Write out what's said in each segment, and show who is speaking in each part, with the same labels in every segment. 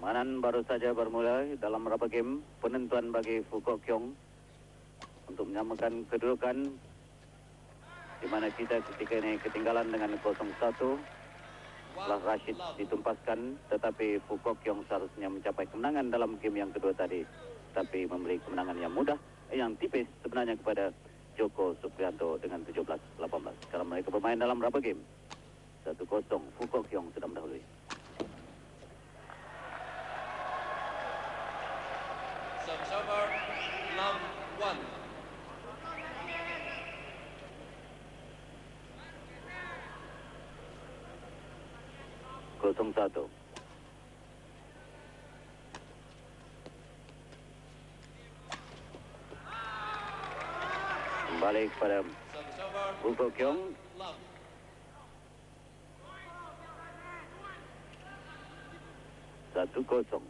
Speaker 1: Permainan baru saja bermula dalam beberapa game penentuan bagi Fukok Kyong untuk menyamakan kedudukan di mana kita ketika ini ketinggalan dengan 0-1 setelah Rashid ditumpaskan tetapi Fukok Kyong seharusnya mencapai kemenangan dalam game yang kedua tadi. Tapi memberi kemenangan yang mudah yang tipis sebenarnya kepada Joko Supriyanto dengan 17-18 sekarang mereka bermain dalam berapa game 1-0 Fukok Kyong sudah mendahului
Speaker 2: Service over. Love one.
Speaker 1: kosong Kembali kepada
Speaker 2: Service over.
Speaker 1: Buko Kyong.
Speaker 2: Love.
Speaker 1: Satu kosong.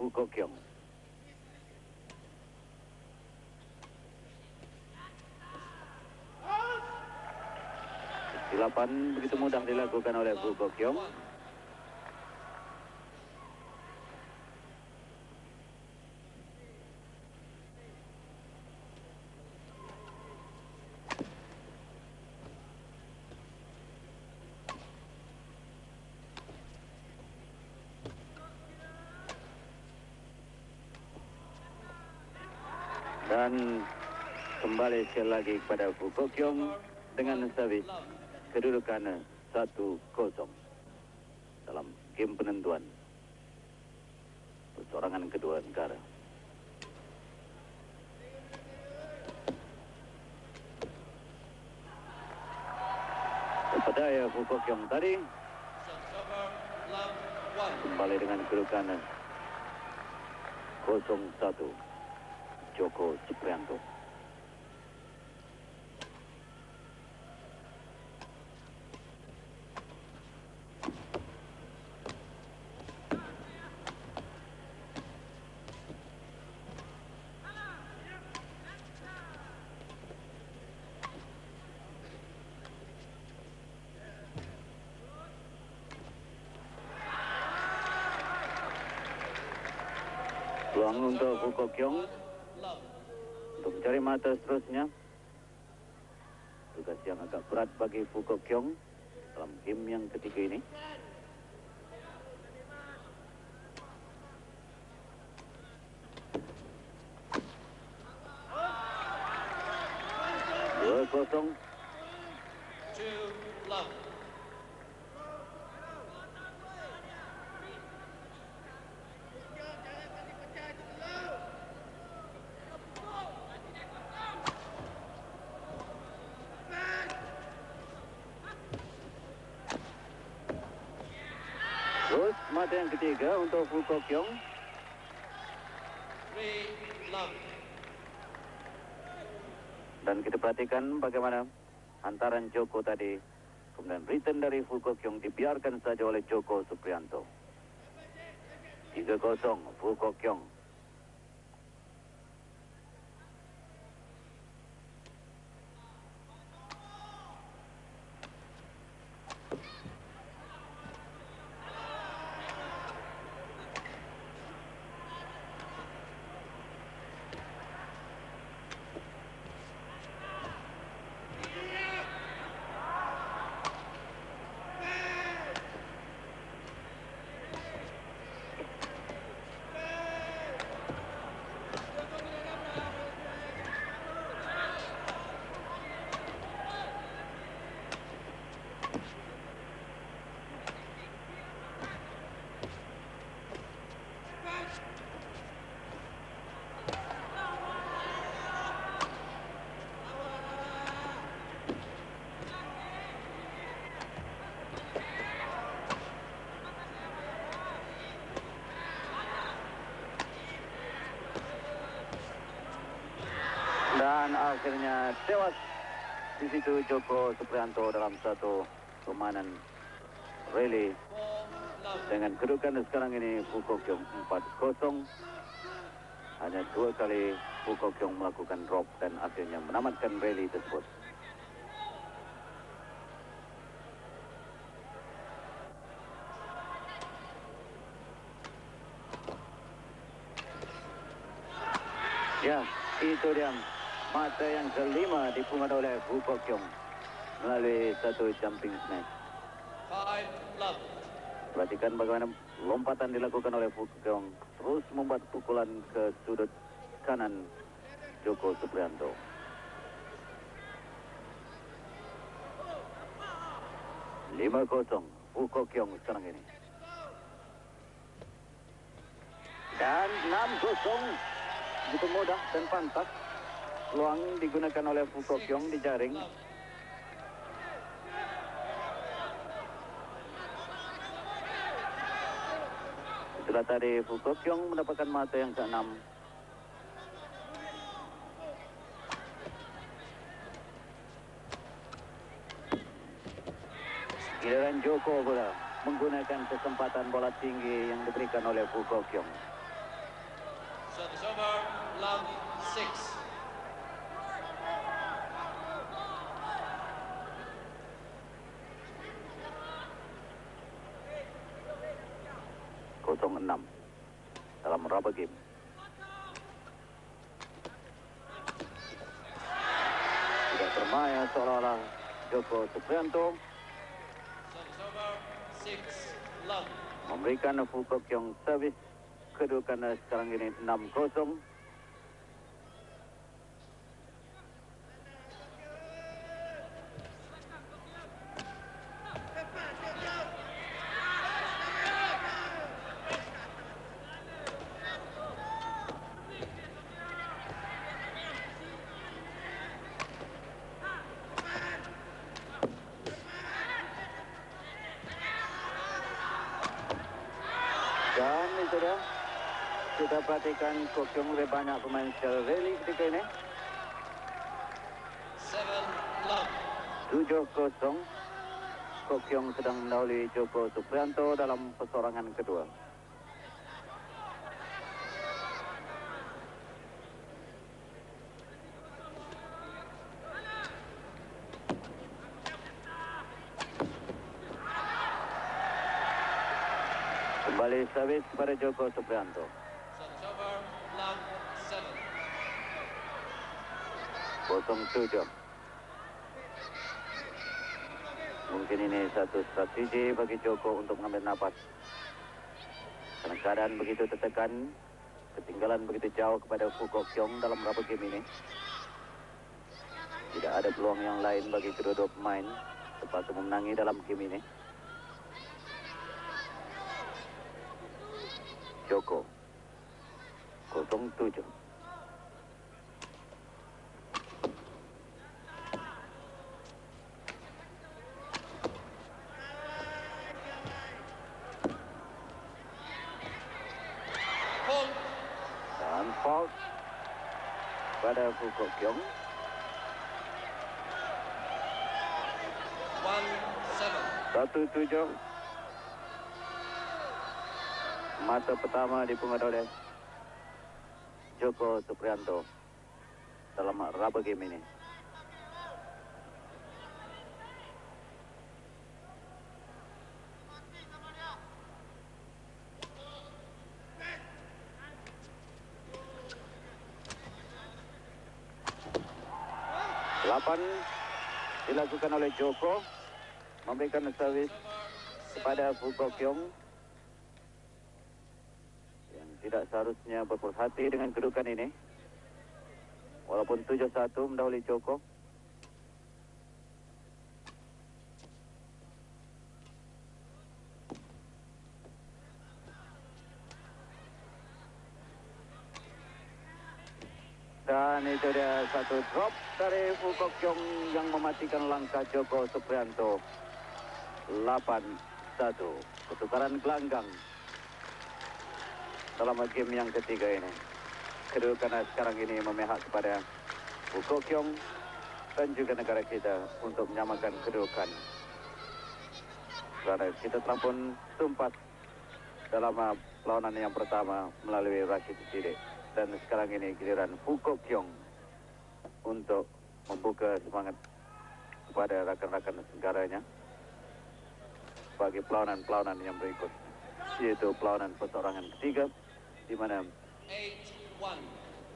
Speaker 1: Fuko Kyong. Kesilapan begitu mudah dilakukan oleh Fuko Kyong. Dan kembali sekali lagi kepada Fuko Kyong dengan servis kedudukan 1-0 dalam game penentuan persorangan kedua negara. Daya Fuko Kyong tadi
Speaker 2: Service over. Love one.
Speaker 1: kembali dengan kedudukan 0-1 Joko Supriyanto. Peluang untuk Fuko Kyong
Speaker 2: Love.
Speaker 1: Mencari mata seterusnya. Tugas yang agak berat bagi Fuko Kyong dalam game yang ketiga ini. Dua kosong
Speaker 2: Two. Love.
Speaker 1: Terus mata yang ketiga untuk Kyong.
Speaker 2: Three. Love.
Speaker 1: Dan kita perhatikan bagaimana hantaran Joko tadi. Kemudian return dari Fuko Kyong dibiarkan saja oleh Joko Supriyanto. 3-0 Fuko Kyong. akhirnya tewas. Di situ Joko Suprianto dalam satu kemanan rally dengan kedudukan sekarang ini Fukokyong 4-0 hanya dua kali Fukokyong melakukan drop dan akhirnya menamatkan rally tersebut. Ya itu dia. Mata yang kelima dipungut oleh Fu Kok Kiong melalui satu jumping
Speaker 2: love.
Speaker 1: Perhatikan bagaimana lompatan dilakukan oleh Fu Kok Kiong terus membuat pukulan ke sudut kanan Joko Suprianto. Lima kosong Fu Kok Kiong sekarang ini. Dan enam kosong begitu mudah dan pantas peluang digunakan oleh Fu Kok Kiong di jaring. Setelah tadi Fu Kok Kiong mendapatkan mata yang keenam. Giliran Joko pula menggunakan kesempatan bola tinggi yang diberikan oleh Fu Kok Kiong.
Speaker 2: Service over. Love six.
Speaker 1: Kosong enam dalam rubber game. Tidak bermaya seolah-olah Joko Suprianto memberikan Fu Kok Kiong servis kedudukan sekarang ini 6-0. Dan itu dia. Kita perhatikan Kok Kiong lebih banyak pemain secara rally ketika ini.
Speaker 2: Seven love.
Speaker 1: 7-0. Kok Kiong sedang mendahului Joko Suprianto dalam persorangan kedua. Kembali servis kepada Joko Suprianto.
Speaker 2: Service over. Love seven.
Speaker 1: 07. Mungkin ini satu strategi bagi Joko untuk mengambil nafas. Karena keadaan begitu tertekan, ketinggalan begitu jauh kepada Fu Kok Kiong dalam rubber game ini. Tidak ada peluang yang lain bagi kedua-dua pemain terpaksa memenangi dalam game ini. Joko 07. Pada Fu Kok Kiong.
Speaker 2: One seven.
Speaker 1: Satu tujuh. Mata pertama dipungut oleh Joko Suprianto dalam rubber game ini. Delapan dilakukan oleh Joko memberikan servis kepada Fu Kok Kiong yang tidak seharusnya berpuas hati dengan kedudukan ini. Walaupun 7-1 mendahului Joko. Itu satu drop dari Fu Kok Kiong yang mematikan langkah Joko Suprianto. 8-1. Pertukaran gelanggang dalam game yang ketiga ini. Kedudukan sekarang ini memihak kepada Fu Kok Kiong dan juga negara kita untuk menyamakan kedudukan. Kerana kita telah pun tumpas dalam uh, perlawanan yang pertama melalui Rashid Sidik. Dan sekarang ini giliran Fu Kok Kiong untuk membuka semangat kepada rakan-rakan negaranya bagi perlawanan-perlawanan yang berikut yaitu perlawanan persorangan ketiga di mana.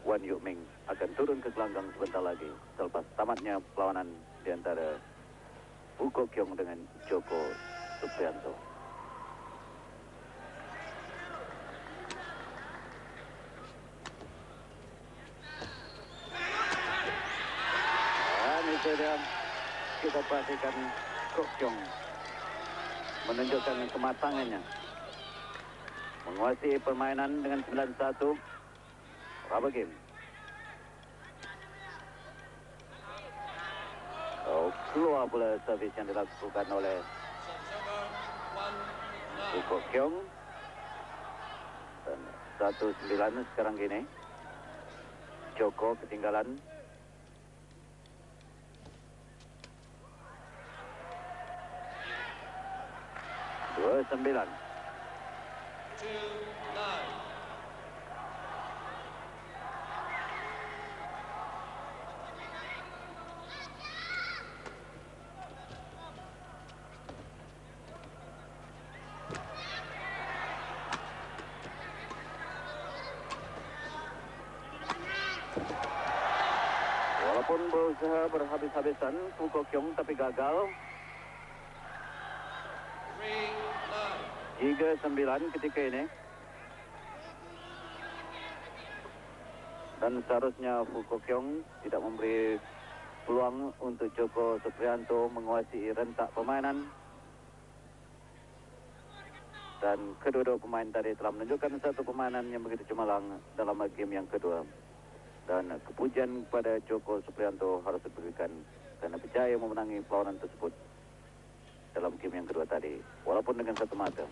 Speaker 1: Wan Yuk Ming akan turun ke gelanggang sebentar lagi selepas tamatnya perlawanan di antara Wu Kok Kiong dengan Joko Supriyanto. Dia kita perhatikan Kok Kiong. Menunjukkan kematangannya. Menguasai permainan dengan 9-1 rubber game. Oh, keluar pula servis yang dilakukan oleh. Uko Kyong dan 1-9 sekarang gini. Joko ketinggalan
Speaker 2: Two nine.
Speaker 1: Walaupun berusaha berhabis-habisan Fuko Kyong tapi gagal 3-9 ketika ini. Dan seharusnya Fuko Kokyong tidak memberi peluang untuk Joko Suprianto menguasai rentak permainan. Dan kedua-dua pemain tadi telah menunjukkan satu permainan yang begitu cemerlang dalam game yang kedua. Dan kepujian kepada Joko Suprianto harus diberikan karena percaya memenangi perlawanan tersebut dalam game yang kedua tadi. Walaupun dengan satu mata.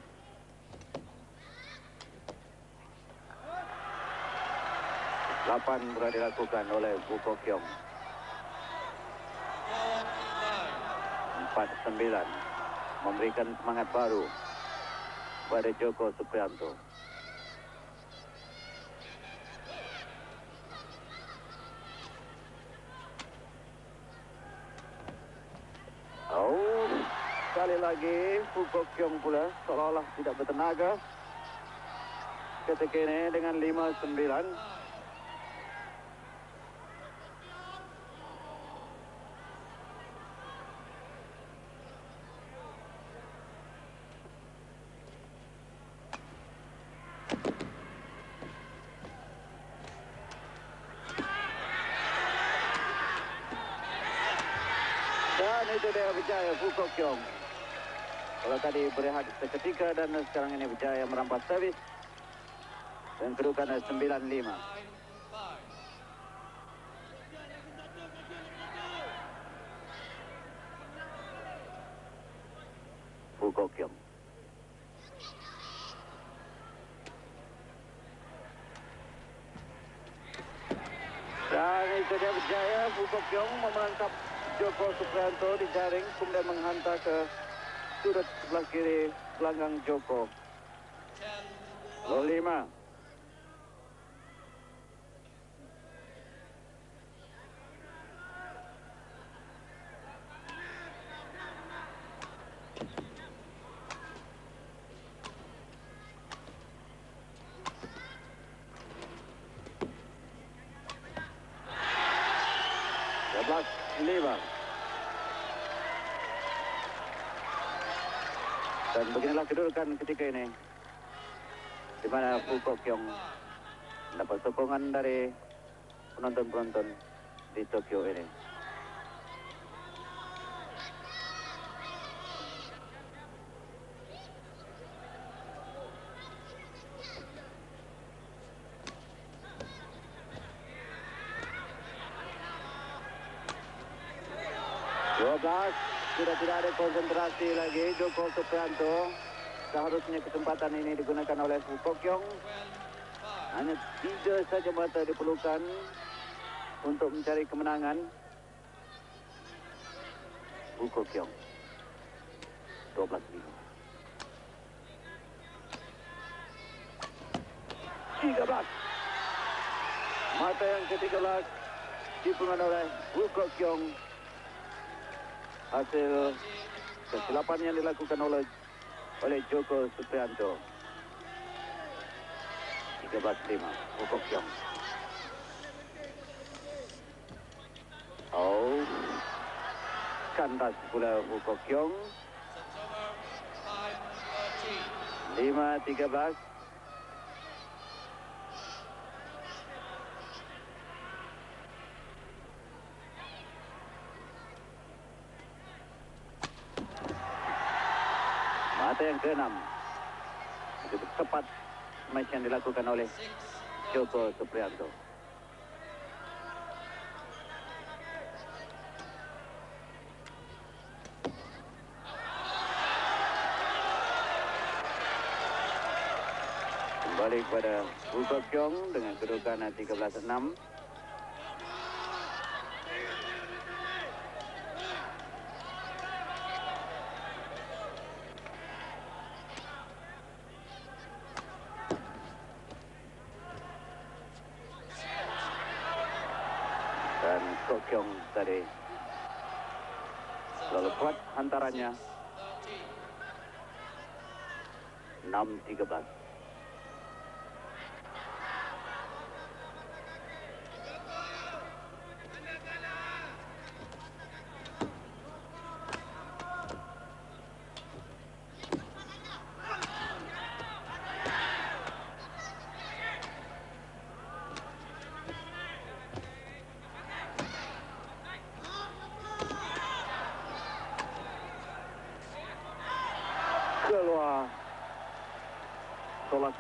Speaker 1: Lapan berada dilakukan oleh Buko
Speaker 2: nine.
Speaker 1: Empat sembilan. Memberikan semangat baru Kepada Joko Supriyanto Oh, sekali lagi Fuko Kyong pula seolah-olah tidak bertenaga. Ketika ini dengan 5-9 Dan itu dia berjaya Fuko Kyong. Kalau tadi berehat seketika dan sekarang ini berjaya merampas servis. Dan kedudukan 9-5.
Speaker 2: Nine five.
Speaker 1: Fuko Kyong. Dan itu dia berjaya Fuko Kyong memerangkap Joko Supriyanto di jaring kemudian menghantar ke sudut sebelah kiri gelanggang Joko. Lima. Lima. Dan beginilah kedudukan ketika ini di mana Fuko Kyong dapat sokongan dari penonton-penonton di Tokyo ini. Tidak ada konsentrasi lagi Joko Supriyanto. Seharusnya kesempatan ini digunakan oleh Fuko Kyong.
Speaker 2: Twenty-five.
Speaker 1: Hanya tiga saja mata diperlukan untuk mencari kemenangan. Buko Kyong. 12 lima. Tiga belas. Mata yang ketiga belas dipengaruhi oleh Buko Kyong hasil kesilapan yang dilakukan oleh oleh Joko Suprianto. 13-5, Hukum Kiong. Oh, kandas pula Hukum Kiong. 5-13, yang keenam. Begitu tepat match yang dilakukan oleh
Speaker 2: 6
Speaker 1: Joko Supriyanto. Kembali kepada Uko Kyong dengan kedudukan 13-6. Dan Kok Kyong tadi Lalu kuat hantarannya
Speaker 2: 13.
Speaker 1: 6-13.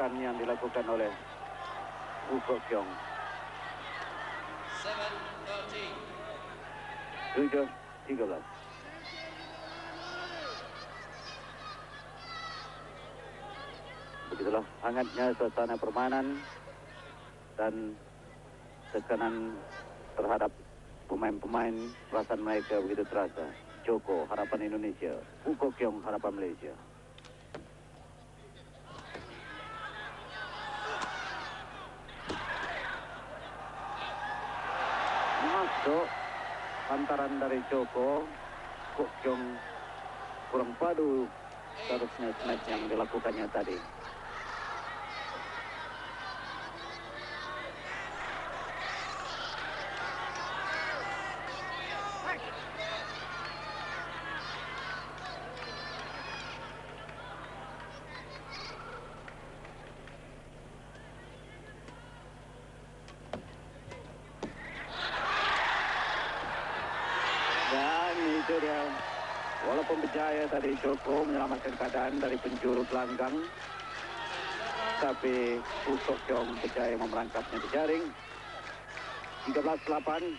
Speaker 1: Tolakan yang dilakukan oleh Uko Kyong
Speaker 2: 7 13.
Speaker 1: 7 13 Begitulah hangatnya suasana permainan dan tekanan terhadap pemain-pemain perasaan mereka begitu terasa. Joko harapan Indonesia, Uko Kyong harapan Malaysia. Hantaran dari Joko, Kok Kyong kurang padu seharusnya smash yang dilakukannya tadi. Dia. Walaupun berjaya tadi Joko menyelamatkan keadaan dari penjuru pelanggang Tapi Usok Kyong berjaya memerangkapnya di jaring. 13-8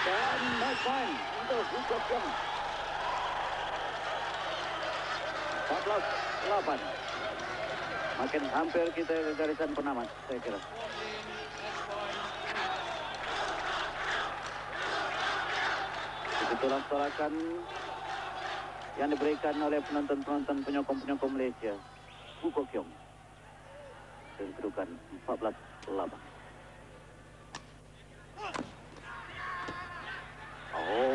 Speaker 1: Dan match point untuk Usok Kyong 14-8 Makin hampir kita garisan penamat saya kira
Speaker 2: 14.
Speaker 1: Begitulah sorakan yang diberikan oleh penonton-penonton penyokong-penyokong Malaysia. Uko Kyong. Dan kedudukan 14-8. Oh,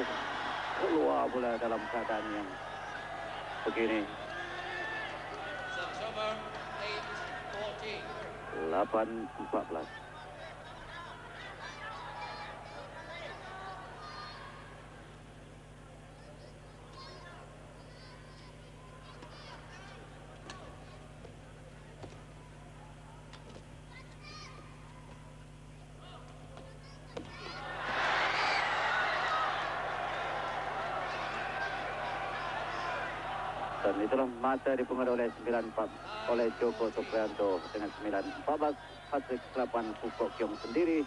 Speaker 1: keluar pula dalam keadaan yang begini.
Speaker 2: September 8 14.
Speaker 1: 8-14. Dan itulah mata dipengaruhi oleh 9-4 oleh Joko Supriyanto dengan 9-14 hasil kelapan Fukok Kyong sendiri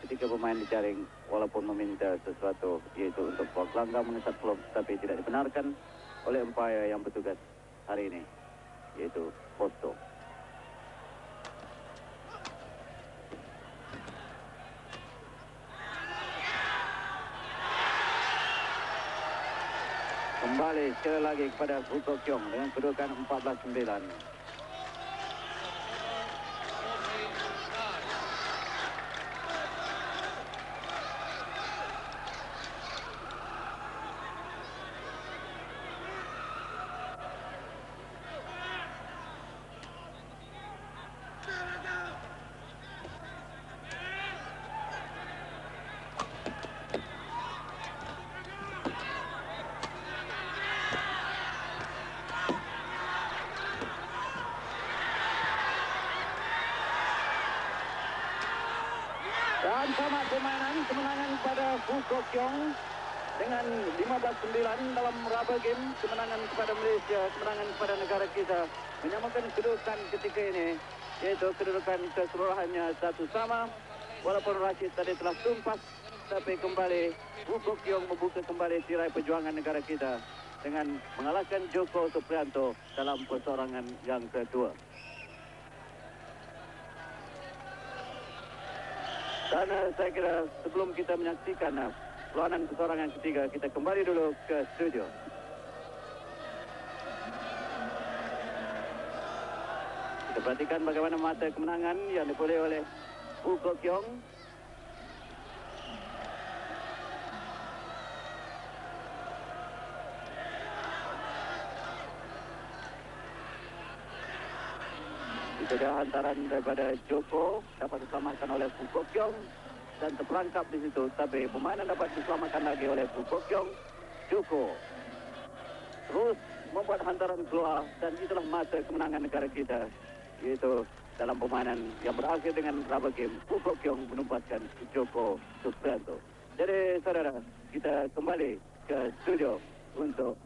Speaker 1: ketika pemain dijaring walaupun meminta sesuatu yaitu untuk Port Langga mengesat klub tapi tidak dibenarkan oleh umpire yang bertugas hari ini yaitu Posto. Kembali sekali lagi kepada Fukok Kyong dengan kedudukan 14-9. Kok Kiong dengan 15-9 dalam rubber game. Kemenangan kepada Malaysia, kemenangan kepada negara kita. Menyamakan kedudukan ketika ini iaitu kedudukan keseluruhannya satu sama. Walaupun Rashid tadi telah tumpas tapi kembali Kok Kiong membuka kembali tirai perjuangan negara kita dengan mengalahkan Joko Suprianto dalam persorangan yang kedua. Uh, saya kira sebelum kita menyaksikan uh, perlawanan persorangan ketiga, kita kembali dulu ke studio. Kita perhatikan bagaimana mata kemenangan yang dipulih oleh Wu Kok Itu dia hantaran daripada Joko dapat diselamatkan oleh Fu Kok Kiong dan terperangkap di situ. Tapi pemain yang dapat diselamatkan lagi oleh Fu Kok Kiong, Joko terus membuat hantaran keluar dan itulah mata kemenangan negara kita yaitu dalam permainan yang berakhir dengan rubber game Fu Kok Kiong menempatkan Joko Suprianto. Jadi saudara kita kembali ke studio untuk